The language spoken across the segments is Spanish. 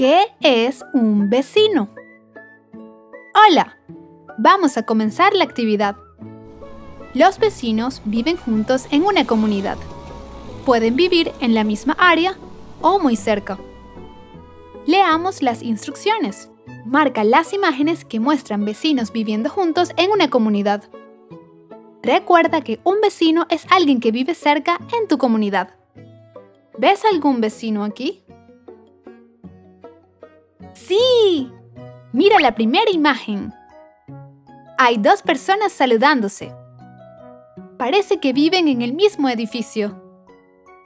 ¿Qué es un vecino? Hola, vamos a comenzar la actividad. Los vecinos viven juntos en una comunidad. Pueden vivir en la misma área o muy cerca. Leamos las instrucciones. Marca las imágenes que muestran vecinos viviendo juntos en una comunidad. Recuerda que un vecino es alguien que vive cerca en tu comunidad. ¿Ves algún vecino aquí? ¡Sí! Mira la primera imagen. Hay dos personas saludándose. Parece que viven en el mismo edificio.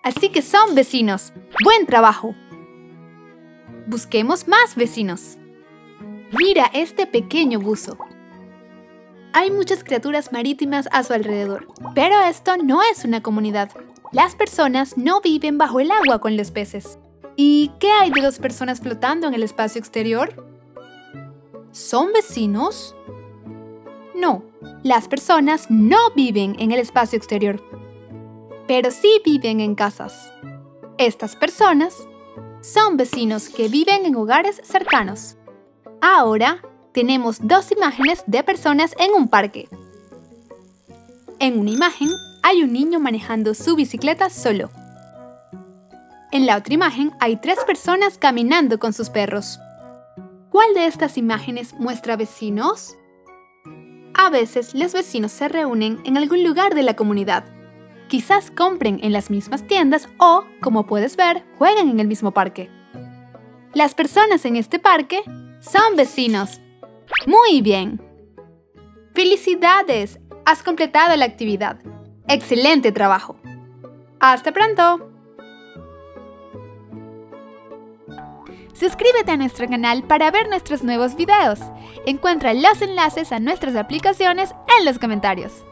Así que son vecinos. ¡Buen trabajo! Busquemos más vecinos. Mira este pequeño buzo. Hay muchas criaturas marítimas a su alrededor, pero esto no es una comunidad. Las personas no viven bajo el agua con los peces. ¿Y qué hay de dos personas flotando en el espacio exterior? ¿Son vecinos? No, las personas no viven en el espacio exterior, pero sí viven en casas. Estas personas son vecinos que viven en hogares cercanos. Ahora tenemos dos imágenes de personas en un parque. En una imagen hay un niño manejando su bicicleta solo. En la otra imagen hay tres personas caminando con sus perros. ¿Cuál de estas imágenes muestra vecinos? A veces los vecinos se reúnen en algún lugar de la comunidad. Quizás compren en las mismas tiendas o, como puedes ver, juegan en el mismo parque. Las personas en este parque son vecinos. Muy bien. ¡Felicidades! Has completado la actividad. ¡Excelente trabajo! ¡Hasta pronto! Suscríbete a nuestro canal para ver nuestros nuevos videos. Encuentra los enlaces a nuestras aplicaciones en los comentarios.